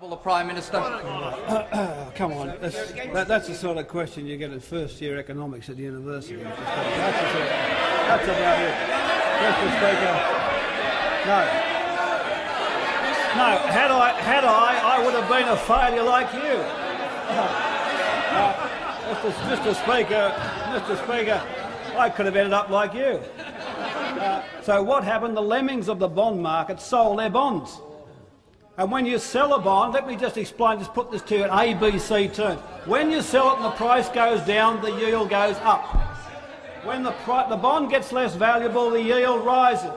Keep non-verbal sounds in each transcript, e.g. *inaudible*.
The Prime Minister. *coughs* Come on, that's, that, that's the sort of question you get in first year economics at university. That's, sort of, that's about it. Mr Speaker. No. No, had I, had I, I would have been a failure like you. Uh, Mr. Mr. Speaker, Mr. Speaker, I could have ended up like you. Uh, so what happened? The lemmings of the bond market sold their bonds. And when you sell a bond, let me just explain, just put this to you in ABC terms. When you sell it and the price goes down, the yield goes up. When the, the bond gets less valuable, the yield rises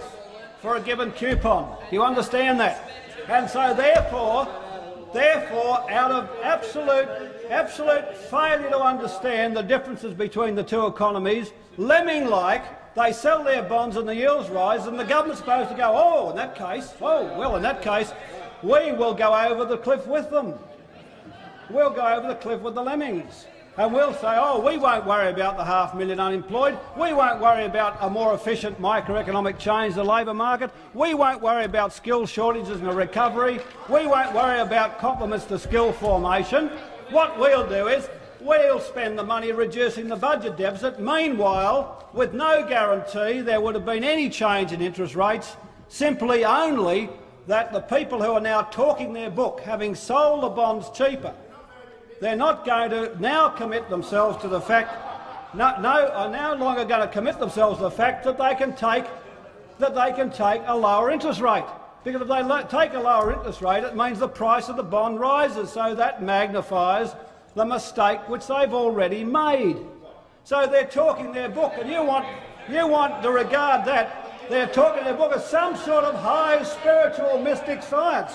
for a given coupon. Do you understand that? And so therefore, therefore, out of absolute, absolute failure to understand the differences between the two economies, lemming-like, they sell their bonds and the yields rise, and the government's supposed to go, oh, in that case, oh, well, in that case, we will go over the cliff with them. We'll go over the cliff with the lemmings. And we'll say, oh, we won't worry about the half million unemployed. We won't worry about a more efficient microeconomic change to the labour market. We won't worry about skill shortages and a recovery. We won't worry about complements to skill formation. What we'll do is we'll spend the money reducing the budget deficit. Meanwhile, with no guarantee there would have been any change in interest rates, simply only that the people who are now talking their book, having sold the bonds cheaper, they're not going to now commit themselves to the fact, no, no, are no longer going to commit themselves to the fact that they can take that they can take a lower interest rate. Because if they take a lower interest rate, it means the price of the bond rises, so that magnifies the mistake which they've already made. So they're talking their book, and you want, you want to regard that they're talking in their book of some sort of high spiritual mystic science.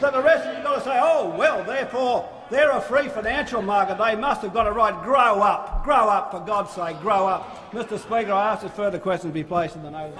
So the rest of you got to say, oh, well, therefore, they're a free financial market. They must have got it right. Grow up. Grow up, for God's sake. Grow up. Mr Speaker, I ask that further questions be placed in the notice.